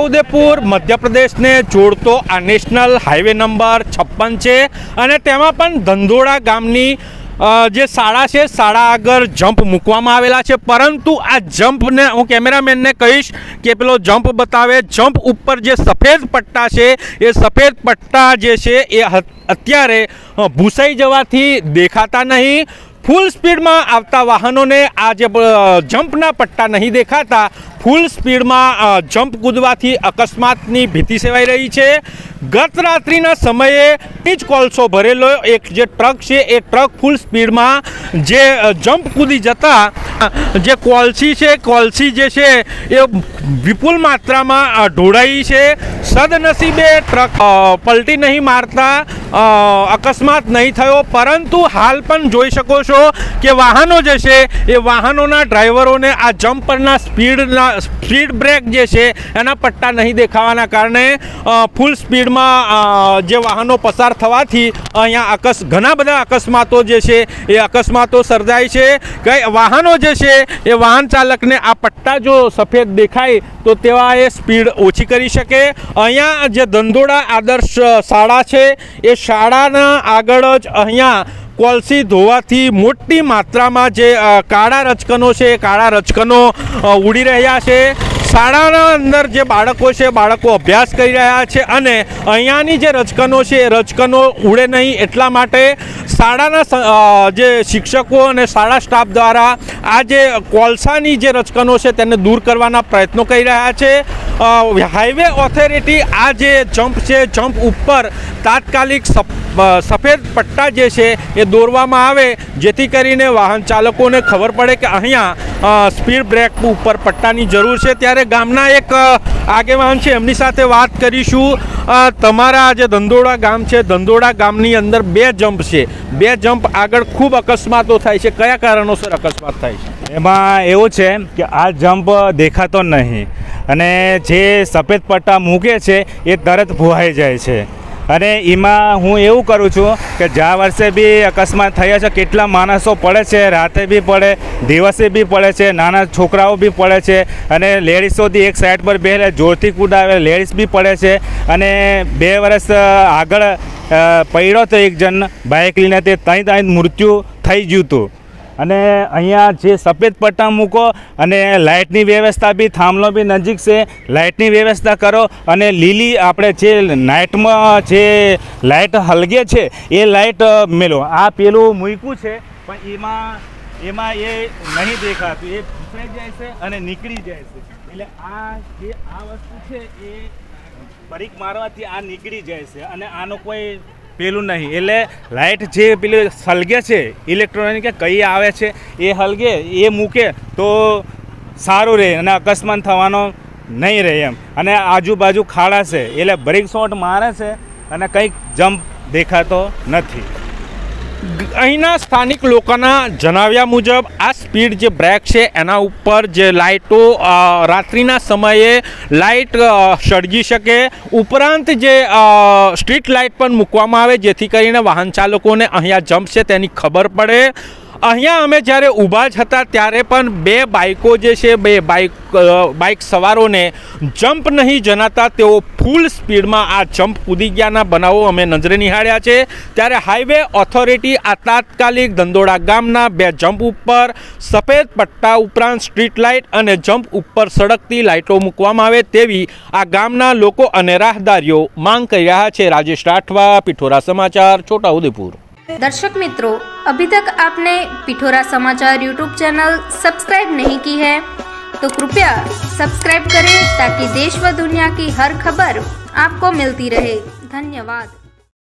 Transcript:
છોટાઉદેપુર મધ્યપ્રદેશને જોડતો આ national highway number છપ્પન છે અને તેમાં પણ ધંધોડા ગામની જે શાળા છે, શાળા આગળ જમ્પ મૂકવામાં આવેલા છે. પરંતુ આ જમ્પને હું કેમેરામેનને કહીશ કે પેલો જમ્પ બતાવે. જમ્પ ઉપર જે સફેદ પટ્ટા છે, એ સફેદ પટ્ટા જે છે, એ અત્યારે ભૂસાઈ જવાથી દેખાતા નહીં. ફૂલ સ્પીડમાં આવતા વાહનોને આ જે જમ્પના પટ્ટા નહીં દેખાતા. ફૂલ સ્પીડમાં જમ્પ કૂદવાથી અકસ્માતની ભીતિ સેવાઈ રહી છે. ગત રાત્રિના સમયે જ કોલસો ભરેલો એક જે ટ્રક છે, એ ટ્રક ફૂલ સ્પીડમાં જે જમ્પ કૂદી જતા, જે કોલસી છે, કોલસી જે છે, એ વિપુલ માત્રામાં ઢોળાઈ છે. સદનસીબે ટ્રક પલટી નહીં મારતા અકસ્માત નહીં થયો. પરંતુ હાલ પણ જોઈ શકો છો કે વાહનો જે છે, એ વાહનોના ડ્રાઈવરોને આ જમ્પ પરના સ્પીડના, સ્પીડ બ્રેક જે છે, એના પટ્ટા નહીં દેખાવાના કારણે ફૂલ સ્પીડમાં જે વાહનો પસાર થવાથી અહીંયા અકસ, ઘણા બધા અકસ્માતો જે છે, એ અકસ્માતો સર્જાય છે. કઈ વાહનો જે છે, એ વાહન ચાલકને આ પટ્ટા જો સફેદ દેખાય તો તેવા એ સ્પીડ ઓછી કરી શકે. અહીંયા જે ધંધોડા આદર્શ શાળા છે, એ શાળાના આગળ જ અહીંયા કોલસી ધોવાથી મોટી માત્રામાં જે કાળા રચકનો છે, એ કાળા રચકનો ઉડી રહ્યા છે. શાળાના અંદર જે બાળકો છે, બાળકો અભ્યાસ કરી રહ્યા છે અને અહીંયાની જે રચકનો છે, એ રચકનો ઉડે નહીં. એટલા માટે શાળાના જે શિક્ષકો અને શાળા સ્ટાફ દ્વારા આ જે કોલસાની જે રચકનો છે, તેને દૂર કરવાના પ્રયત્નો કરી રહ્યા છે. હાઈવે ઓથોરિટી આ જે જમ્પ છે જમ્પ ઉપર તાત્કાલિક સફેદ પટ્ટા જે છે, એ દોરવામાં આવે. જેથી કરીને વાહન ચાલકોને ખબર પડે કે અહીંયા સ્પીડ બ્રેક ઉપર પટ્ટાની જરૂર છે. ત્યારે ગામના એક આગેવાન છે, એમની સાથે વાત કરીશું. તમારા જે ધંધોડા ગામ છે ધંધોડા ગામની અંદર બે જમ્પ છે. બે જમ્પ આગળ ખૂબ અકસ્માતો થાય છે. કયા કારણોસર અકસ્માત થાય છે? એમાં એવું છે કે આ જમ્પ દેખાતો નહીં. અને જે સફેદ પટ્ટા મૂકે છે, એ તરત ભુવાઈ જાય છે. અને એમાં હું એવું કરું છું કે જ્યાં વર્ષે બી અકસ્માત થયા છે, કેટલા માણસો પડે છે, રાતે બી પડે, દિવસે બી પડે છે, નાના છોકરાઓ બી પડે છે, અને લેડીસોથી એક સાઈડ પર બે જોરથી કૂદાવે, લેડીઝ બી પડે છે, અને બે વર્ષ આગળ પડ્યો તો એક જણ, બાઇક લઈને તે ત્યાં ત્યાં મૃત્યુ થઈ ગયું હતું અને અહીંયા જે સફેદ પટ્ટા મૂકો અને લાઇટની વ્યવસ્થા બી થાંભલો બી નજીક છે. લાઇટની વ્યવસ્થા કરો અને લીલી આપણે જે નાઇટમાં જે લાઇટ હલગે છે એ લાઇટ મેલો. આ પેલું મૂક્યું છે, પણ એમાં એમાં એ નહીં દેખાતું. એ ફૂંકાઈ જાય છે અને નીકળી જાય છે. એટલે આ જે આ વસ્તુ છે એ પરીખ મારવાથી આ નીકળી જાય છે. અને આનો કોઈ પેલું નહીં. એટલે લાઇટ જે પેલું સળગે છે ઇલેક્ટ્રોનિક કઈ આવે છે, એ હલગે, એ મૂકે તો સારું રહે અને અકસ્માત થવાનો નહીં રહે એમ. અને આજુબાજુ ખાડા છે, એટલે બ્રેક શોટ મારે છે અને કંઈક જમ્પ દેખાતો નથી. અહીંના સ્થાનિક લોકોના જણાવ્યા મુજબ આ સ્પીડ જે બ્રેક છે એના ઉપર જે લાઇટો રાત્રિના સમયે લાઇટ સળગી શકે. ઉપરાંત જે સ્ટ્રીટ લાઇટ પણ મૂકવામાં આવે, જેથી કરીને વાહન ચાલકોને અહીંયા જમ્પ છે તેની ખબર પડે. અહીંયા અમે જ્યારે ઊભા જ હતા ત્યારે પણ બે બાઇકો જે છે, બે બાઇક બાઇક સવારોને જમ્પ નહીં જનાતા, તેઓ ફૂલ સ્પીડમાં આ જમ્પ કૂદી ગયાના બનાવો અમે નજરે નિહાળ્યા છે. ત્યારે હાઈવે ઓથોરિટી આ તાત્કાલિક ધંદોડા ગામના બે જમ્પ ઉપર, સફેદ પટ્ટા ઉપરાંત સ્ટ્રીટ લાઇટ અને જમ્પ ઉપર સડકથી લાઇટો મૂકવામાં આવે તેવી આ ગામના લોકો અને રાહદારીઓ માંગ કરી રહ્યા છે. રાજેશ રાઠવા, પિઠોરા સમાચાર, છોટાઉદેપુર. दर्शक मित्रों, अभी तक आपने पिठोरा समाचार यूट्यूब चैनल सब्सक्राइब नहीं की है तो कृपया सब्सक्राइब करें ताकि देश व दुनिया की हर खबर आपको मिलती रहे। धन्यवाद।